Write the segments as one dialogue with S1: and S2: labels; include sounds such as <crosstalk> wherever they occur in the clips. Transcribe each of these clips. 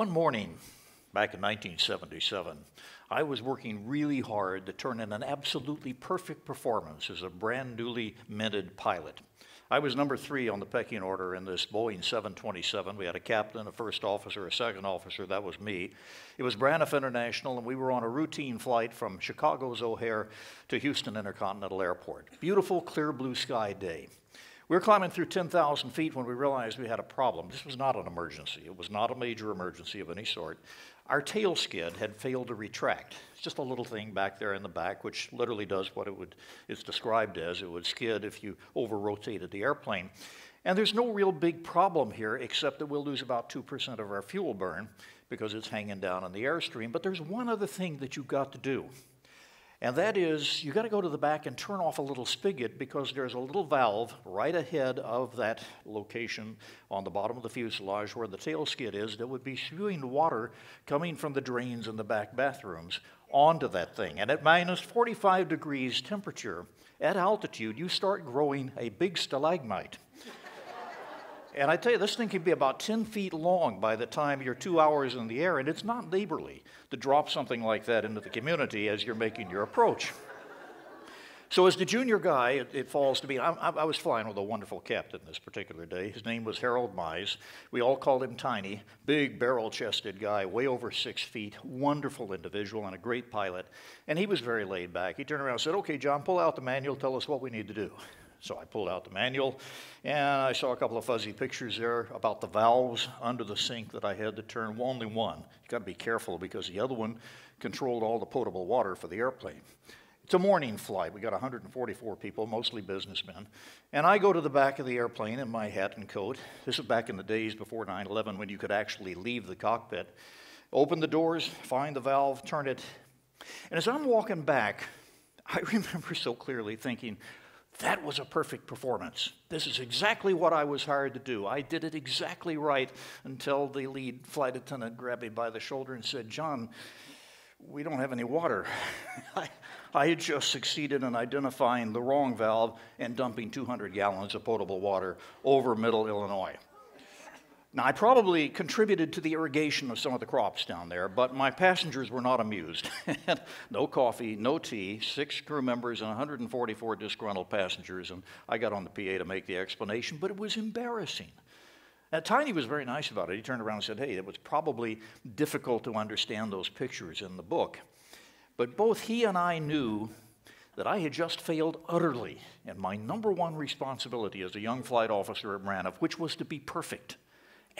S1: One morning, back in 1977, I was working really hard to turn in an absolutely perfect performance as a brand newly minted pilot. I was number three on the pecking order in this Boeing 727. We had a captain, a first officer, a second officer. That was me. It was Braniff International, and we were on a routine flight from Chicago's O'Hare to Houston Intercontinental Airport. Beautiful, clear blue sky day. We were climbing through 10,000 feet when we realized we had a problem. This was not an emergency. It was not a major emergency of any sort. Our tail skid had failed to retract. It's just a little thing back there in the back, which literally does what it would, it's described as. It would skid if you over rotated the airplane. And there's no real big problem here, except that we'll lose about 2% of our fuel burn because it's hanging down in the airstream. But there's one other thing that you've got to do. And that is, you've got to go to the back and turn off a little spigot because there's a little valve right ahead of that location on the bottom of the fuselage where the tail skid is that would be spewing water coming from the drains in the back bathrooms onto that thing. And at minus 45 degrees temperature, at altitude, you start growing a big stalagmite. And I tell you, this thing can be about 10 feet long by the time you're two hours in the air, and it's not neighborly to drop something like that into the community as you're making your approach. So, as the junior guy, it, it falls to me. I, I, was flying with a wonderful captain this particular day. His name was Harold Mize. We all called him Tiny. Big, barrel chested guy, way over six feet, wonderful individual, and a great pilot. And he was very laid back. He turned around and said, Okay, John, pull out the manual, tell us what we need to do. So I pulled out the manual and I saw a couple of fuzzy pictures there about the valves under the sink that I had to turn. Only one. You got to be careful because the other one controlled all the potable water for the airplane. It's a morning flight. We got 144 people, mostly businessmen. And I go to the back of the airplane in my hat and coat. This is back in the days before 9 11 when you could actually leave the cockpit. Open the doors, find the valve, turn it. And as I'm walking back, I <laughs> remember so clearly thinking, that was a perfect performance. This is exactly what I was hired to do. I did it exactly right until the lead flight attendant grabbed me by the shoulder and said, John, we don't have any water. <laughs> I, I had just succeeded in identifying the wrong valve and dumping 200 gallons of potable water over middle Illinois. Now, I probably contributed to the irrigation of some of the crops down there, but my passengers were not amused. <laughs> no coffee, no tea, six crew members, and 144 disgruntled passengers. And I got on the PA to make the explanation, but it was embarrassing. Now, Tiny was very nice about it. He turned around and said, Hey, it was probably difficult to understand those pictures in the book. But both he and I knew that I had just failed utterly in my number one responsibility as a young flight officer at Braniff, which was to be perfect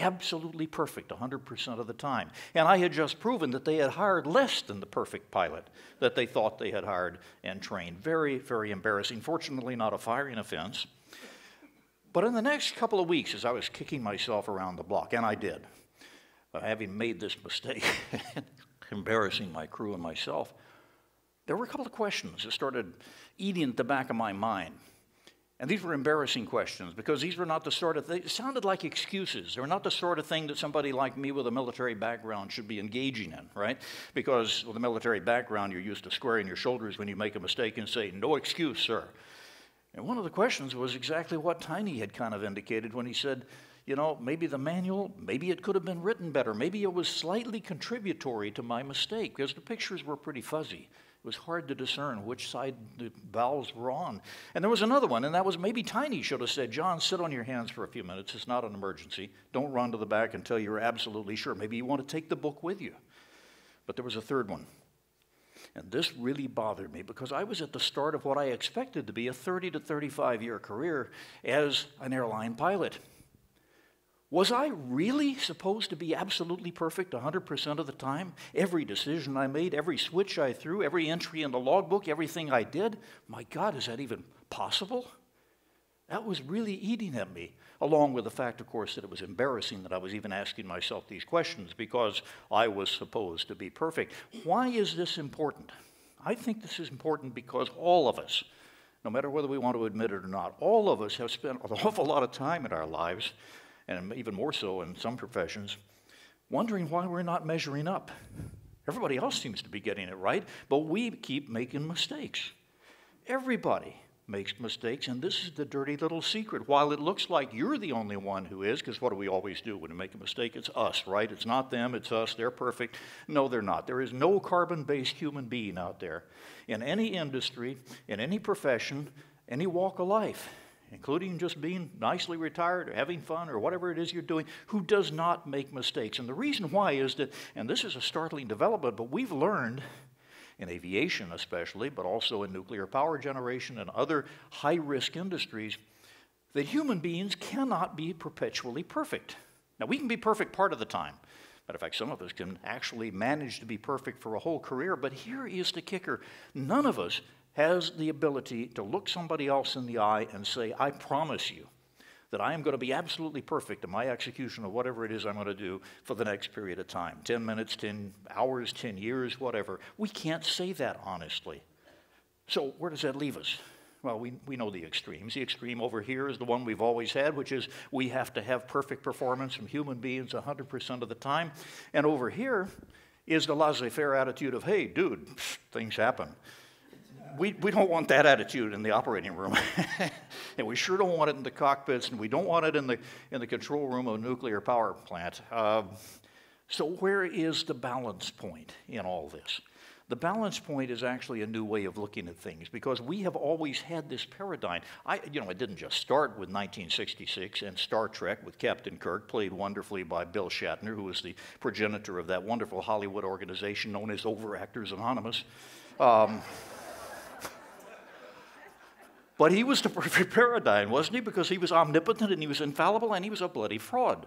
S1: absolutely perfect 100% of the time. And I had just proven that they had hired less than the perfect pilot that they thought they had hired and trained. Very, very embarrassing. Fortunately, not a firing offense. But in the next couple of weeks, as I was kicking myself around the block, and I did, uh, having made this mistake, <laughs> embarrassing my crew and myself, there were a couple of questions that started eating at the back of my mind. And these were embarrassing questions because these were not the sort of they sounded like excuses. They were not the sort of thing that somebody like me with a military background should be engaging in, right? Because with a military background, you're used to squaring your shoulders when you make a mistake and say, "No excuse, sir." And one of the questions was exactly what Tiny had kind of indicated when he said, you know, maybe the manual, maybe it could have been written better. Maybe it was slightly contributory to my mistake because the pictures were pretty fuzzy. It was hard to discern which side the valves were on. And there was another one, and that was maybe Tiny should have said, John, sit on your hands for a few minutes. It's not an emergency. Don't run to the back until you're absolutely sure. Maybe you want to take the book with you. But there was a third one. And this really bothered me because I was at the start of what I expected to be a 30 to 35 year career as an airline pilot. Was I really supposed to be absolutely perfect 100% of the time? Every decision I made, every switch I threw, every entry in the logbook, everything I did? My God, is that even possible? That was really eating at me, along with the fact, of course, that it was embarrassing that I was even asking myself these questions because I was supposed to be perfect. Why is this important? I think this is important because all of us, no matter whether we want to admit it or not, all of us have spent an <laughs> awful lot of time in our lives and even more so in some professions, wondering why we're not measuring up. Everybody else seems to be getting it right, but we keep making mistakes. Everybody makes mistakes, and this is the dirty little secret. While it looks like you're the only one who is, because what do we always do when we make a mistake? It's us, right? It's not them, it's us. They're perfect. No, they're not. There is no carbon based human being out there in any industry, in any profession, any walk of life, including just being nicely retired or having fun or whatever it is you're doing, who does not make mistakes. And the reason why is that, and this is a startling development, but we've learned in aviation especially, but also in nuclear power generation and other high risk industries, that human beings cannot be perpetually perfect. Now, we can be perfect part of the time. Matter of fact, some of us can actually manage to be perfect for a whole career, but here is the kicker none of us has the ability to look somebody else in the eye and say, I promise you that I am going to be absolutely perfect in my execution of whatever it is I'm going to do for the next period of time 10 minutes, 10 hours, 10 years, whatever. We can't say that honestly. So, where does that leave us? Well, we, we know the extremes. The extreme over here is the one we've always had, which is we have to have perfect performance from human beings 100% of the time. And over here is the laissez faire attitude of, hey, dude, things happen we, we don't want that attitude in the operating room. <laughs> and we sure don't want it in the cockpits, and we don't want it in the, in the control room of a nuclear power plant. Uh, so, where is the balance point in all this? The balance point is actually a new way of looking at things because we have always had this paradigm. I, you know, it didn't just start with 1966 and Star Trek with Captain Kirk, played wonderfully by Bill Shatner, who was the progenitor of that wonderful Hollywood organization known as Overactors Anonymous. Um, but he was the <laughs> perfect paradigm, wasn't he? Because he was omnipotent and he was infallible and he was a bloody fraud.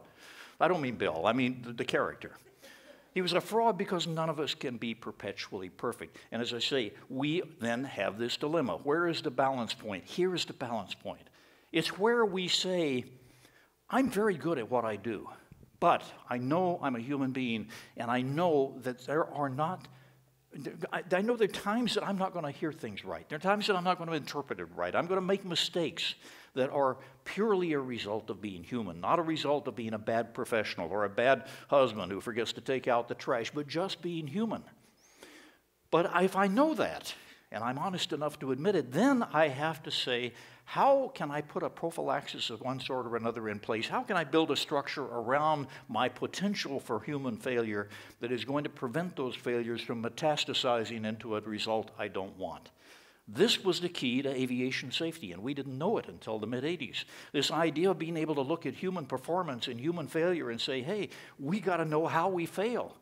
S1: I don't mean Bill, I mean the, the character. He was a fraud because none of us can be perpetually perfect. And as I say, we then have this dilemma. Where is the balance point? Here is the balance point. It's where we say, I'm very good at what I do, but I know I'm a human being, and I know that there are not I, know there are times that I'm not going to hear things right. There are times that I'm not going to interpret it right. I'm going to make mistakes that are purely a result of being human, not a result of being a bad professional or a bad husband who forgets to take out the trash, but just being human. But if I know that, and I'm honest enough to admit it, then I have to say, how can I put a prophylaxis of one sort or another in place? How can I build a structure around my potential for human failure that is going to prevent those failures from metastasizing into a result I don't want? This was the key to aviation safety, and we didn't know it until the mid 80s. This idea of being able to look at human performance and human failure and say, hey, we got to know how we fail.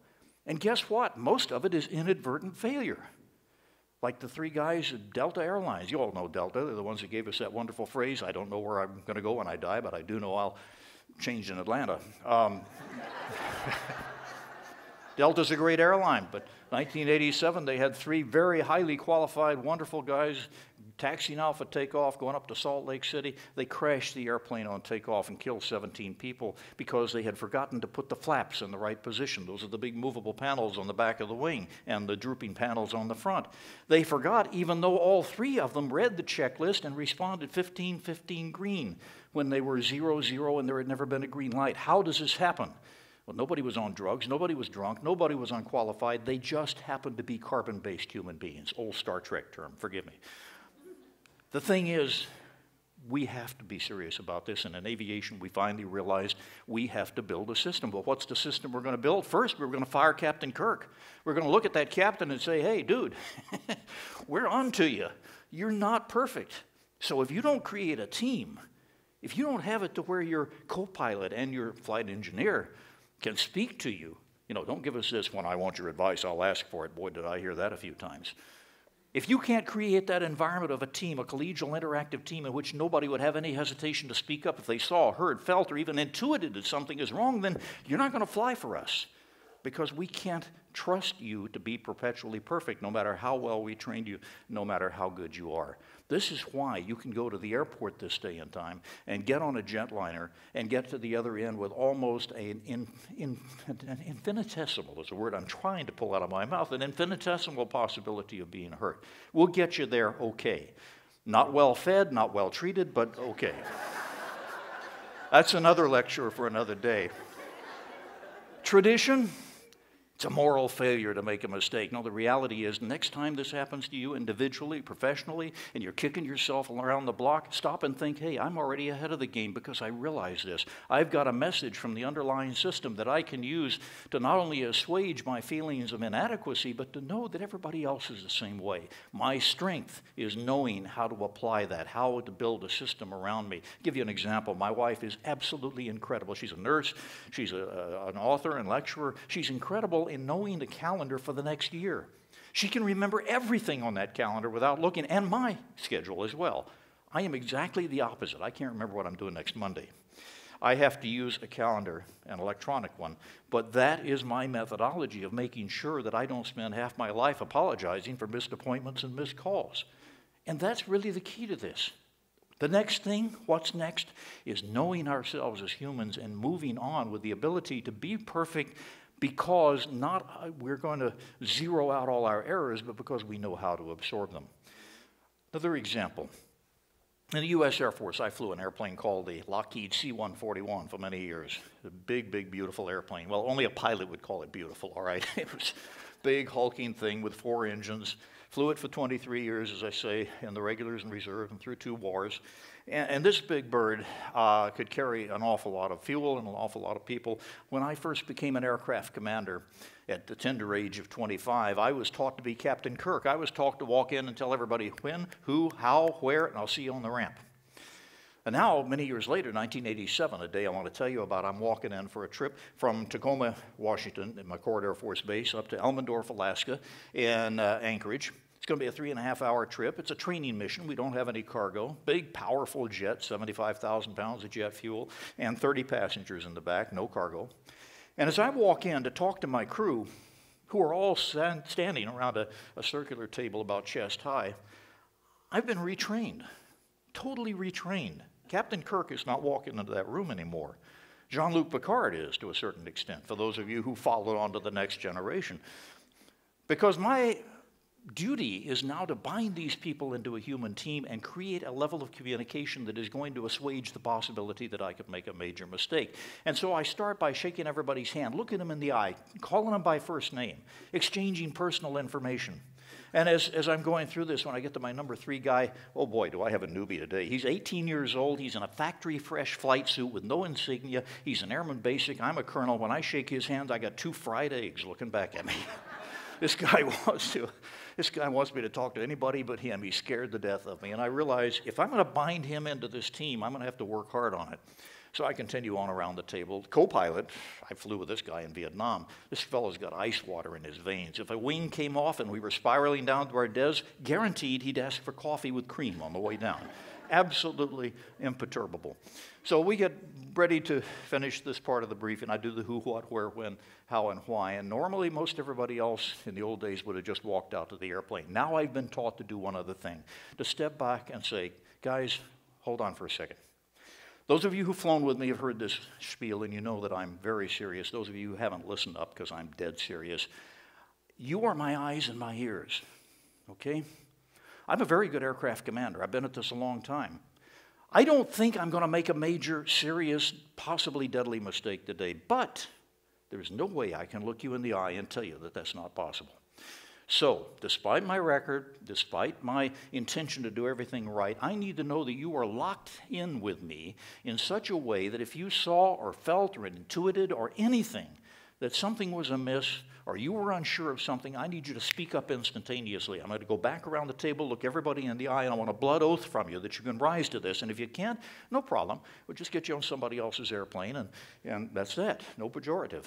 S1: And guess what? Most of it is inadvertent failure. Like the three guys at Delta Airlines. You all know Delta. They're the ones that gave us that wonderful phrase I don't know where I'm going to go when I die, but I do know I'll change in Atlanta. Um, <laughs> Delta's a great airline, but 1987 they had three very highly qualified, wonderful guys taxiing off at takeoff, going up to Salt Lake City. They crashed the airplane on takeoff and killed 17 people because they had forgotten to put the flaps in the right position. Those are the big movable panels on the back of the wing and the drooping panels on the front. They forgot, even though all three of them read the checklist and responded 15 15 green when they were 0 0 and there had never been a green light. How does this happen? Well, nobody was on drugs, nobody was drunk, nobody was unqualified. They just happened to be carbon based human beings. Old Star Trek term, forgive me. The thing is, we have to be serious about this. And in aviation, we finally realized we have to build a system. But what's the system we're going to build? First, we're going to fire Captain Kirk. We're going to look at that captain and say, hey, dude, <laughs> we're on to you. You're not perfect. So if you don't create a team, if you don't have it to where your co pilot and your flight engineer can speak to you, you know, don't give us this when I want your advice, I'll ask for it. Boy, did I hear that a few times. If you can't create that environment of a team, a collegial interactive team in which nobody would have any hesitation to speak up if they saw, heard, felt, or even intuited that something is wrong, then you're not going to fly for us because we can't trust you to be perpetually perfect no matter how well we trained you, no matter how good you are. This is why you can go to the airport this day and time and get on a jetliner and get to the other end with almost an, in, in, an infinitesimal, is a word I'm trying to pull out of my mouth, an infinitesimal possibility of being hurt. We'll get you there okay. Not well fed, not well treated, but okay. <laughs> That's another lecture for another day. Tradition, It's a moral failure to make a mistake. No, the reality is, next time this happens to you individually, professionally, and you're kicking yourself around the block, stop and think, hey, I'm already ahead of the game because I realize this. I've got a message from the underlying system that I can use to not only assuage my feelings of inadequacy, but to know that everybody else is the same way. My strength is knowing how to apply that, how to build a system around me. I'll give you an example. My wife is absolutely incredible. She's a nurse, she's a, an author and lecturer. She's incredible in knowing the calendar for the next year. She can remember everything on that calendar without looking, and my schedule as well. I am exactly the opposite. I can't remember what I'm doing next Monday. I have to use a calendar, an electronic one, but that is my methodology of making sure that I don't spend half my life apologizing for missed appointments and missed calls. And that's really the key to this. The next thing, what's next, is knowing ourselves as humans and moving on with the ability to be perfect because not uh, we're going to zero out all our errors, but because we know how to absorb them. Another example. In the U.S. Air Force, I flew an airplane called the Lockheed C 141 for many years. A big, big, beautiful airplane. Well, only a pilot would call it beautiful, all right? <laughs> It was a big, hulking thing with four engines. Flew it for 23 years, as I say, in the regulars and reserve and through two wars. And, and this big bird uh, could carry an awful lot of fuel and an awful lot of people. When I first became an aircraft commander at the tender age of 25, I was taught to be Captain Kirk. I was taught to walk in and tell everybody when, who, how, where, and I'll see you on the ramp. And now, many years later, 1987, a day I want to tell you about, I'm walking in for a trip from Tacoma, Washington, at McChord Air Force Base, up to Elmendorf, Alaska, in uh, Anchorage. It's going to be a three and a half hour trip. It's a training mission. We don't have any cargo. Big, powerful jet, 75,000 pounds of jet fuel, and 30 passengers in the back, no cargo. And as I walk in to talk to my crew, who are all stand, standing around a, a circular table about chest high, I've been retrained, totally retrained. Captain Kirk is not walking into that room anymore. Jean Luc Picard is to a certain extent, for those of you who followed on to the next generation. Because my duty is now to bind these people into a human team and create a level of communication that is going to assuage the possibility that I could make a major mistake. And so I start by shaking everybody's hand, looking them in the eye, calling them by first name, exchanging personal information. And as, as I'm going through this, when I get to my number three guy, oh boy, do I have a newbie today. He's 18 years old. He's in a factory fresh flight suit with no insignia. He's an airman basic. I'm a colonel. When I shake his hand, I got two fried eggs looking back at me. <laughs> this guy <laughs> wants to this guy wants me to talk to anybody but him. He's scared to death of me. And I realize if I'm going to bind him into this team, I'm going to have to work hard on it. So I continue on around the table. Co pilot, I flew with this guy in Vietnam. This fellow's got ice water in his veins. If a wing came off and we were spiraling down to our des, guaranteed he'd ask for coffee with cream on the way down. Absolutely imperturbable. So we get ready to finish this part of the briefing. I do the who, what, where, when, how, and why. And normally, most everybody else in the old days would have just walked out to the airplane. Now I've been taught to do one other thing to step back and say, guys, hold on for a second. Those of you who've flown with me have heard this spiel, and you know that I'm very serious. Those of you who haven't listened up because I'm dead serious, you are my eyes and my ears, okay? I'm a very good aircraft commander. I've been at this a long time. I don't think I'm going to make a major, serious, possibly deadly mistake today, but there's no way I can look you in the eye and tell you that that's not possible. So, despite my record, despite my intention to do everything right, I need to know that you are locked in with me in such a way that if you saw or felt or intuited or anything that something was amiss or you were unsure of something, I need you to speak up instantaneously. I'm going to go back around the table, look everybody in the eye, and I want a blood oath from you that you can rise to this. And if you can't, no problem. We'll just get you on somebody else's airplane, and, and that's it. No pejorative.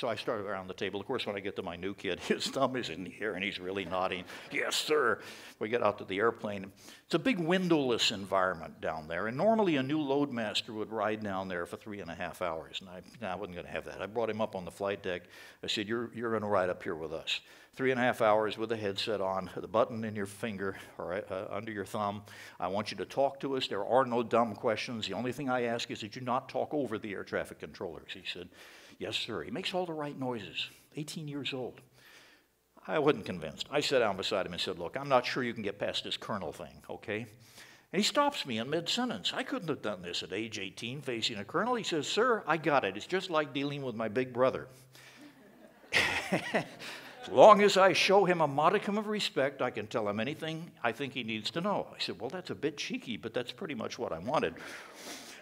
S1: So I started around the table. Of course, when I get to my new kid, <laughs> his thumb is in the air and he's really nodding. Yes, sir. We get out to the airplane. It's a big windowless environment down there. And normally a new loadmaster would ride down there for three and a half hours. And I, I wasn't going to have that. I brought him up on the flight deck. I said, You're, you're going to ride up here with us. Three and a half hours with a headset on, the button in your finger or uh, under your thumb. I want you to talk to us. There are no dumb questions. The only thing I ask is that you not talk over the air traffic controllers. He said, Yes, sir. He makes all the right noises. 18 years old. I wasn't convinced. I sat down beside him and said, Look, I'm not sure you can get past this colonel thing, okay? And he stops me in mid sentence. I couldn't have done this at age 18 facing a colonel. He says, Sir, I got it. It's just like dealing with my big brother. <laughs> as long as I show him a modicum of respect, I can tell him anything I think he needs to know. I said, Well, that's a bit cheeky, but that's pretty much what I wanted.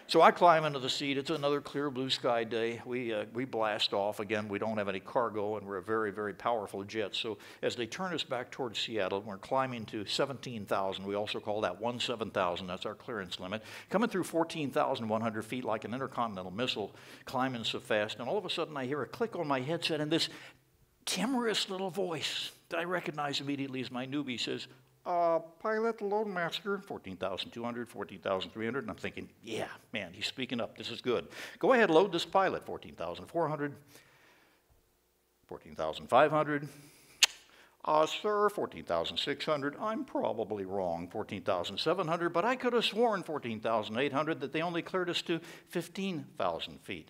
S1: So I climb into the seat. It's another clear blue sky day. We, uh, we blast off. Again, we don't have any cargo, and we're a very, very powerful jet. So as they turn us back towards Seattle, we're climbing to 17,000. We also call that 17,000. That's our clearance limit. Coming through 14,100 feet like an intercontinental missile, climbing so fast. And all of a sudden, I hear a click on my headset, and this timorous little voice that I recognize immediately as my newbie says, uh, pilot Loadmaster, 14,200, 14,300. And I'm thinking, yeah, man, he's speaking up. This is good. Go ahead, load this pilot, 14,400, 14,500. Uh, sir, 14,600. I'm probably wrong, 14,700, but I could have sworn 14,800 that they only cleared us to 15,000 feet.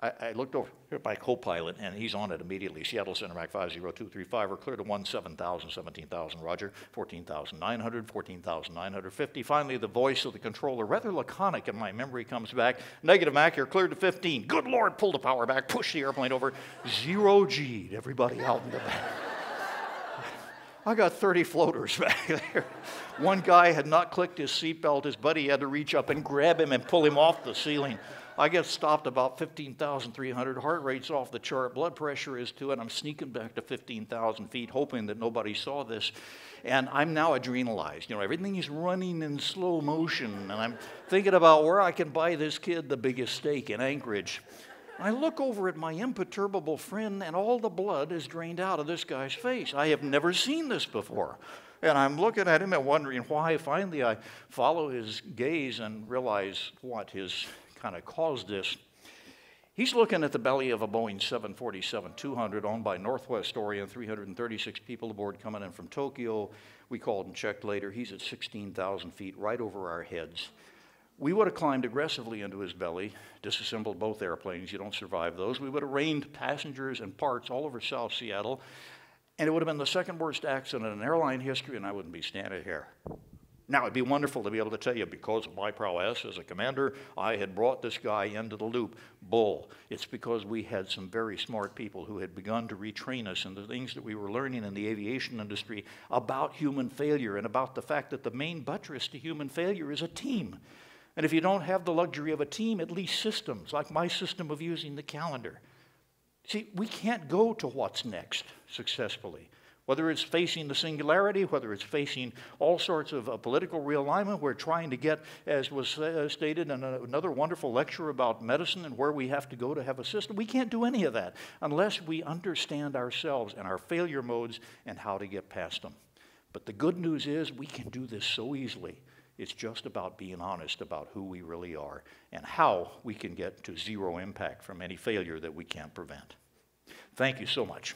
S1: I, I looked over here at my co-pilot, and he's on it immediately. Seattle Center Mac 50235. We're clear to 1, 7,000, 17,000. Roger. 14,900, 14,950. Finally, the voice of the controller, rather laconic in my memory, comes back. Negative Mac, you're cleared to 15. Good Lord, pull the power back, push the airplane over. Zero G'd everybody out in the back. <laughs> I got 30 floaters back there. One guy had not clicked his seatbelt. His buddy had to reach up and grab him and pull him off the ceiling. I get stopped about 15,300. Heart rate's off the chart. Blood pressure is too, and I'm sneaking back to 15,000 feet, hoping that nobody saw this. And I'm now adrenalized. You know, everything is running in slow motion, and I'm thinking about where I can buy this kid the biggest steak in Anchorage. I look over at my imperturbable friend, and all the blood is drained out of this guy's face. I have never seen this before. And I'm looking at him and wondering why. Finally, I follow his gaze and realize what his kind of caused this. He's looking at the belly of a Boeing 747 200 owned by Northwest Orient, 336 people aboard coming in from Tokyo. We called and checked later. He's at 16,000 feet, right over our heads. We would have climbed aggressively into his belly, disassembled both airplanes. You don't survive those. We would have rained passengers and parts all over South Seattle, and it would have been the second worst accident in airline history, and I wouldn't be standing here. Now, it'd be wonderful to be able to tell you because of my prowess as a commander, I had brought this guy into the loop. Bull. It's because we had some very smart people who had begun to retrain us in the things that we were learning in the aviation industry about human failure and about the fact that the main buttress to human failure is a team. And if you don't have the luxury of a team, at least systems, like my system of using the calendar. See, we can't go to what's next successfully whether it's facing the singularity, whether it's facing all sorts of uh, political realignment, we're trying to get, as was uh, stated in a, another wonderful lecture about medicine and where we have to go to have a system. We can't do any of that unless we understand ourselves and our failure modes and how to get past them. But the good news is we can do this so easily. It's just about being honest about who we really are and how we can get to zero impact from any failure that we can't prevent. Thank you so much.